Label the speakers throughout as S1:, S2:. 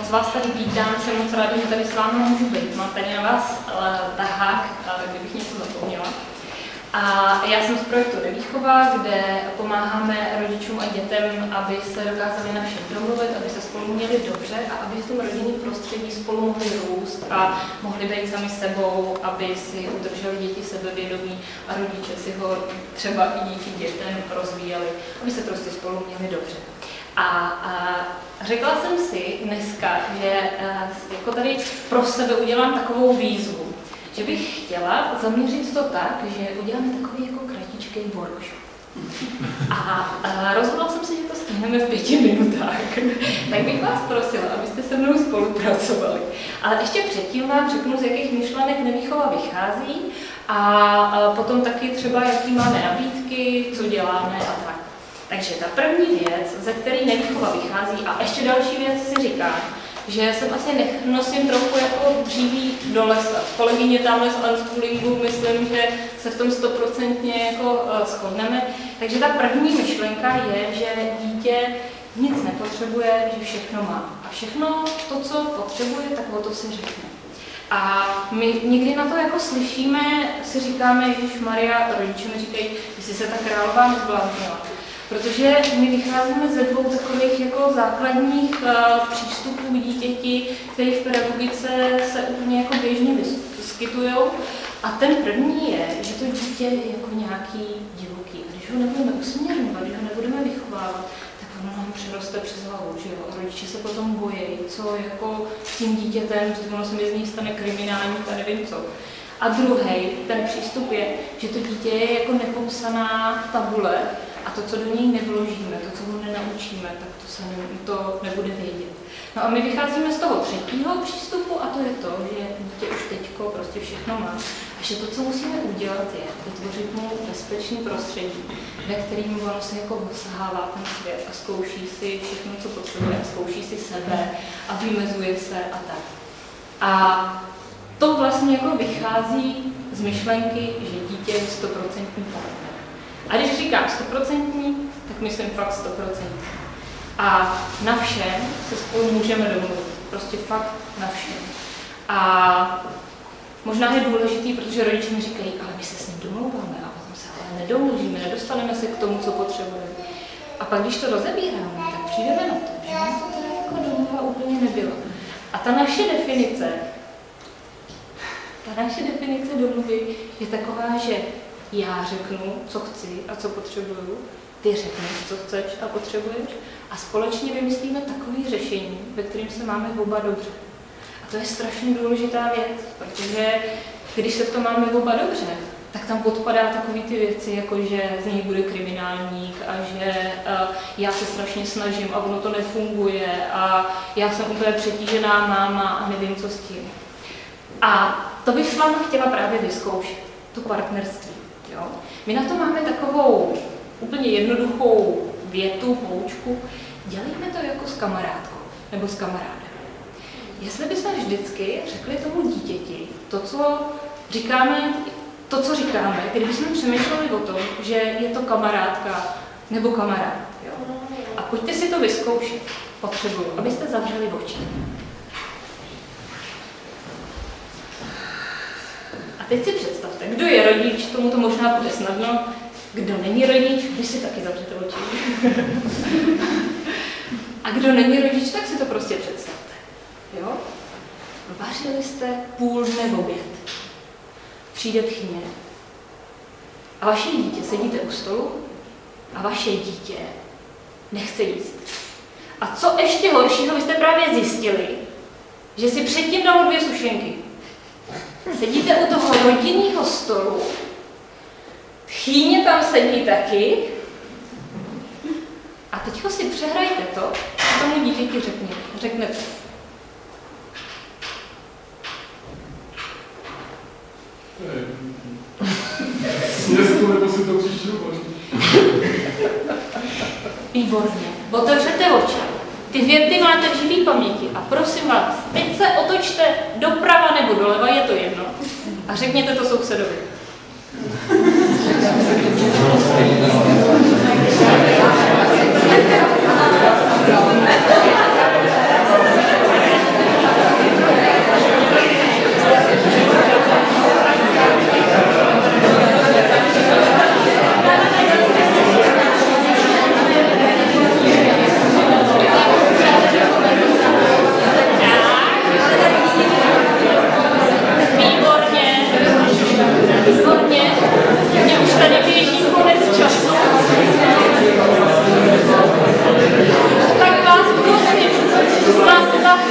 S1: Moc vás tady vítám, jsem moc ráda, že tady s vámi můžu být. Mám tady na vás uh, tahák, uh, kdybych něco zapomněla. A já jsem z projektu Revýchova, kde pomáháme rodičům a dětem, aby se dokázali na všem domluvit, aby se spolu měli dobře a aby v tom rodinném prostředí spolu mohli růst a mohli být sami sebou, aby si udrželi děti sebevědomí a rodiče si ho třeba i díky dětem rozvíjeli, aby se prostě spolu měli dobře. A, a řekla jsem si dneska, že a, jako tady pro sebe udělám takovou výzvu, že bych chtěla zaměřit to tak, že uděláme takový jako kratičký workshop. A, a rozhodla jsem se, že to stihneme v pěti minutách. tak bych vás prosila, abyste se mnou spolupracovali. Ale ještě předtím vám řeknu, z jakých myšlenek nevýchova vychází a, a potom taky třeba, jaký máme nabídky, co děláme a tak. Takže ta první věc, ze které nevýchova vychází, a ještě další věc si říká, že jsem asi nosím trochu jako dříví do lesa. Kolegyně tamhle z unschoolingu, myslím, že se v tom stoprocentně jako uh, shodneme. Takže ta první myšlenka je, že dítě nic nepotřebuje, že všechno má. A všechno to, co potřebuje, tak o to si řekne. A my někdy na to jako slyšíme, si říkáme, když Maria, rodiče mi říkají, jestli se ta králová nezbláznila. Protože my vycházíme ze dvou takových jako základních uh, přístupů dítěti, které v pedagogice se úplně jako běžně vyskytují. A ten první je, že to dítě je jako nějaký divoký. A když ho nebudeme usměrňovat, když ho nebudeme vychovávat, tak ono nám přeroste přes hlavu, že jo. A rodiče se potom bojí, co jako s tím dítětem, že ono se mi z něj stane kriminální, a nevím co. A druhý, ten přístup je, že to dítě je jako nepopsaná tabule, a to, co do něj nevložíme, to, co ho nenaučíme, tak to se to nebude vědět. No a my vycházíme z toho třetího přístupu a to je to, že dítě už teďko prostě všechno má. A že to, co musíme udělat, je vytvořit mu bezpečný prostředí, ve kterým ono se jako osahává ten svět a zkouší si všechno, co potřebuje, zkouší si sebe a vymezuje se a tak. A to vlastně jako vychází z myšlenky, že dítě je 100% partner. A když říkám stoprocentní, tak myslím fakt stoprocentní. A na všem se spolu můžeme domluvit. Prostě fakt na všem. A možná je důležitý, protože rodiče mi říkají, ale my se s ním domlouváme a potom se ale nedomluvíme, nedostaneme se k tomu, co potřebujeme. A pak, když to rozebíráme, tak přijdeme na to, že to teda jako domluva úplně nebylo. A ta naše definice, ta naše definice domluvy je taková, že já řeknu, co chci a co potřebuju, ty řekneš, co chceš a potřebuješ a společně vymyslíme takové řešení, ve kterém se máme oba dobře. A to je strašně důležitá věc, protože když se v tom máme oba dobře, tak tam podpadá takové ty věci, jako že z něj bude kriminálník a že uh, já se strašně snažím a ono to nefunguje a já jsem úplně přetížená máma a nevím, co s tím. A to bych s vámi chtěla právě vyzkoušet, to partnerství. Jo? My na to máme takovou úplně jednoduchou větu, poučku, dělejme to jako s kamarádkou nebo s kamarádem. Jestli bychom vždycky řekli tomu dítěti to, co říkáme, to, co říkáme, kdybychom přemýšleli o tom, že je to kamarádka nebo kamarád. Jo? A pojďte si to vyzkoušet. Potřebuju, abyste zavřeli oči. A teď si představte, kdo je rodič, tomu to možná bude snadno, kdo není rodič, když si taky zavřete oči. A kdo není rodič, tak si to prostě představte. Jo? Vařili jste půl dne oběd. Přijde tchně. A vaše dítě sedíte u stolu a vaše dítě nechce jíst. A co ještě horšího, vy jste právě zjistili, že si předtím dalo dvě sušenky. Sedíte u toho rodinného stolu, tchýně tam sedí taky, a teď si přehrajte to a tomu dítěti řekne, řeknete.
S2: Snězku nebo si to příště
S1: Výborně. Otevřete oči. Ty věty máte v živý paměti a prosím vás, teď se otočte doprava nebo doleva, je to jedno, a řekněte to sousedovi.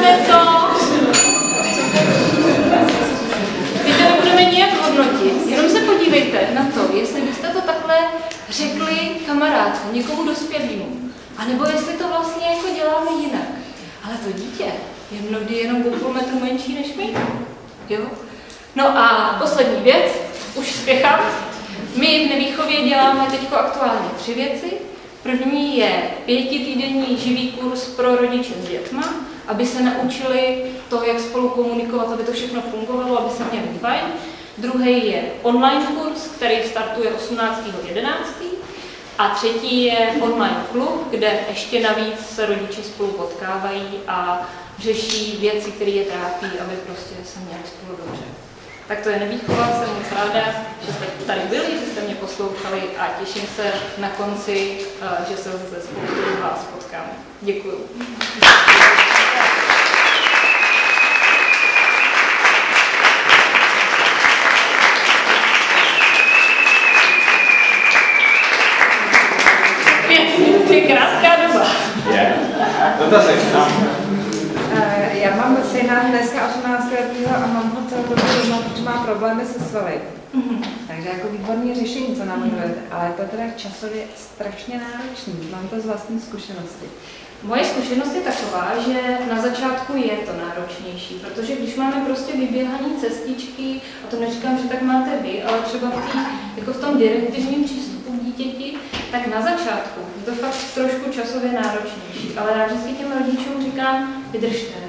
S1: Vidíte to? My to nebudeme nijak hodnotit, jenom se podívejte na to, jestli byste to takhle řekli kamarádce, někomu dospělému, anebo jestli to vlastně jako děláme jinak. Ale to dítě je mnohdy jenom o půl metru menší než my. Jo? No a poslední věc, už spěchám. My v nevýchově děláme teď aktuálně tři věci. První je pětitýdenní živý kurz pro rodiče s dětma, aby se naučili to, jak spolu komunikovat, aby to všechno fungovalo, aby se měli fajn. Druhý je online kurz, který startuje 18.11. A třetí je online klub, kde ještě navíc se rodiče spolu potkávají a řeší věci, které je trápí, aby prostě se měli spolu dobře. Tak to je nevýchova, jsem moc ráda, že jste tady byli, že jste mě poslouchali a těším se na konci, eh, že se zase spoustu z vás potkáme. Děkuju. Krátká doba.
S3: Je. Dotazek.
S4: Eh, Já mám syna dneska 18 letého a mám ho celou dobu doma, protože má problémy se svaly. Takže jako výborné řešení, co nám navrhujete, ale to teda časově strašně náročný. Mám to z vlastní zkušenosti.
S1: Moje zkušenost je taková, že na začátku je to náročnější, protože když máme prostě vyběhané cestičky, a to neříkám, že tak máte vy, ale třeba v, tý, jako v tom direktivním přístupu k dítěti, tak na začátku je to fakt trošku časově náročnější. Ale já vždycky těm rodičům říkám, vydržte,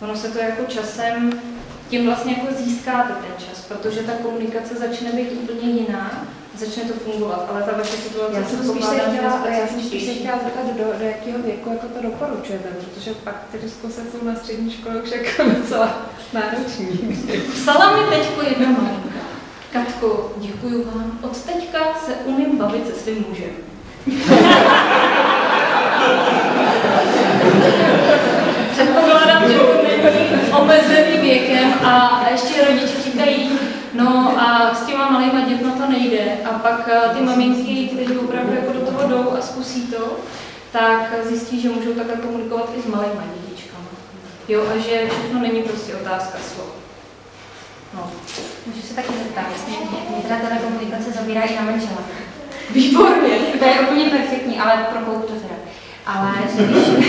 S1: ono se to jako časem, tím vlastně jako získáte ten čas, protože ta komunikace začne být úplně jiná, začne to fungovat, ale ta vaše situace
S4: Já jsem spíš se chtěla, já jsem spíš se chtěla zeptat, do, do jakého věku jako to doporučujete, protože pak ty diskuse jsou na střední škole už jako docela náročný.
S1: Psala mi teďko jedna. Katko, děkuju vám. Od teďka se umím bavit se svým mužem. Předpokládám, že to není omezený věkem a ještě rodiče říkají, no a s těma malýma dětma to nejde. A pak eh, ty maminky, kteří opravdu jako do toho jdou a zkusí to, tak zjistí, že můžou takhle komunikovat i s malýma dětičkama. Jo, a že všechno není prostě otázka slov. No.
S5: Můžu se taky zeptat, jasně, mě teda telekomunikace i na manžela.
S1: Výborně.
S5: To je úplně perfektní, ale pro kouk to teda. Ale spíš,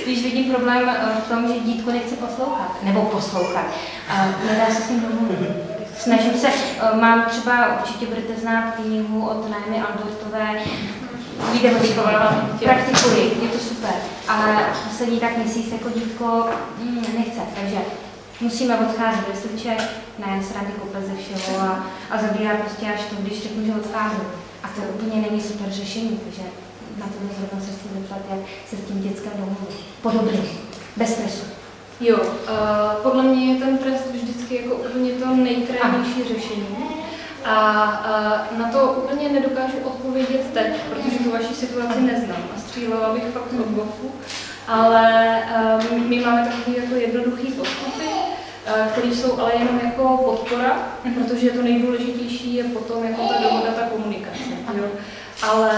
S5: spíš vidím problém eh, v tom, že dítko nechce poslouchat, nebo poslouchat. A nedá se s ním domluvit. Snažím se, eh, mám třeba, určitě budete znát knihu od Naomi Albertové, vychovávám, praktikuji, je to super, ale poslední tak měsíc jako dítko mm, nechce, takže musíme odcházet do sluček, ne srandy kopec ze všeho a, a zabírá prostě až to, když řeknu, že odcházím. A to úplně není super řešení, takže na to zrovna se chci zeptat, jak se s tím dětskem domluvit. Podobně, bez stresu.
S1: Jo, uh, podle mě je ten trest vždycky jako úplně to nejkrajnější řešení. A uh, na to úplně nedokážu odpovědět teď, protože tu vaši situaci neznám a střílela bych fakt od boku. Ale um, my máme takové jako jednoduché postupy, uh, které jsou ale jenom jako podpora, protože to nejdůležitější je potom jako ta dohoda, ta komunikace. Jo. Ale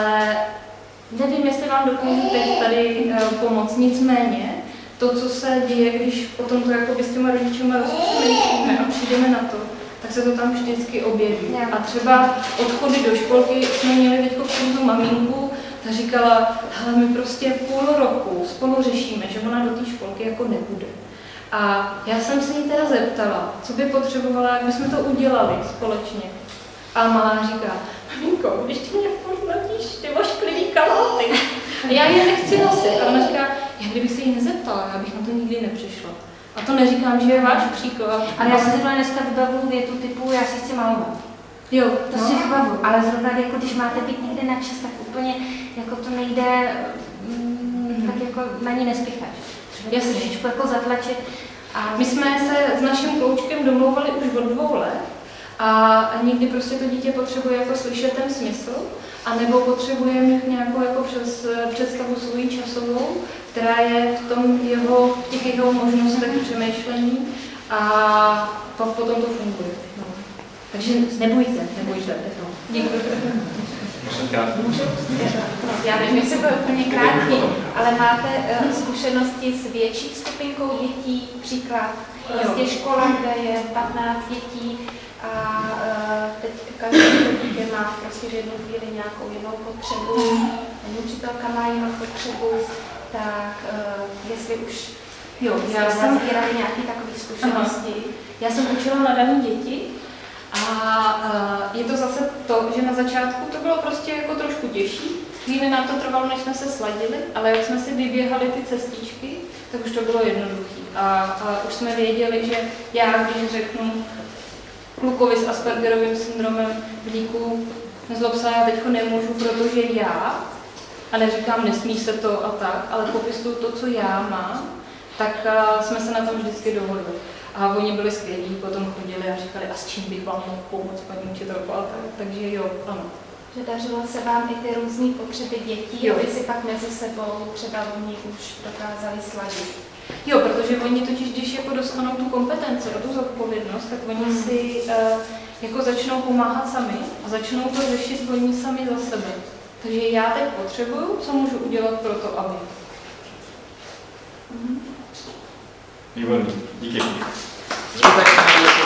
S1: nevím, jestli vám dokážu teď tady uh, pomoct, nicméně to, co se děje, když potom to jako s těma rodičema rozpřemýšlíme a přijdeme na to, tak se to tam vždycky objeví. A třeba odchody do školky jsme měli teď v kurzu maminku, ta říkala, hele, my prostě půl roku spolu řešíme, že ona do té školky jako nebude. A já jsem se jí teda zeptala, co by potřebovala, jak bychom to udělali společně. A malá říká, maminko, když ty mě furt notíš ty ošklivý kalhoty, a já je nechci nosit. A ona říká, já kdybych se jí nezeptala, já bych na to nikdy nepřišla. A to neříkám, že je váš příklad.
S5: Ale já si zrovna dneska vybavu větu typu, já si chci malovat.
S1: Jo,
S5: To
S1: no.
S5: si vybavu, ale zrovna jako když máte být někde na čas, tak úplně jako to nejde, mm, tak jako na ní nespěcháš.
S1: Jasně.
S5: trošičku jako zatlačit. A
S1: My jsme se s naším koučkem domlouvali už od dvou let a někdy prostě to dítě potřebuje jako slyšet ten smysl, anebo potřebuje mít nějakou jako přes, představu svoji časovou, která je v tom jeho, v těch jeho možnostech přemýšlení a pak potom to funguje. No. Takže nebojte, nebojte. Děkuji.
S6: Já nevím, jestli bude úplně krátký, ale máte uh, zkušenosti s větší skupinkou dětí, příklad prostě škola, kde je 15 dětí a uh, teď každé dítě má prostě jednu chvíli nějakou jinou potřebu, paní učitelka má jinou potřebu, tak uh, jestli už
S1: Jo,
S6: já jsem nějaké takové zkušenosti.
S1: já jsem učila nadané děti a uh, je to zase to, že na začátku to bylo prostě jako trošku těžší. Chvíli nám to trvalo, než jsme se sladili, ale jak jsme si vyběhali ty cestičky, tak už to bylo jednoduché. A, a už jsme věděli, že já, když řeknu klukovi s Aspergerovým syndromem vlíku, nezlob se, já teďko nemůžu, protože já, a neříkám, nesmí se to a tak, ale popisuju to, co já mám, tak uh, jsme se na tom vždycky dohodli. A oni byli skvělí, potom chodili a říkali, a s čím bych vám mohl pomoct, paní učitelko, a tak. Takže jo, ano.
S6: Že dařilo se vám i ty různé potřeby dětí,
S1: Jo.
S6: aby si pak mezi sebou třeba oni už dokázali sladit.
S1: Jo, protože oni totiž, když jako dostanou tu kompetenci a tu zodpovědnost, tak oni si uh, jako začnou pomáhat sami a začnou to řešit oni sami za sebe. Takže já teď potřebuju, co můžu udělat pro to, aby.
S3: Výborný, díky.
S7: Zbytek se nám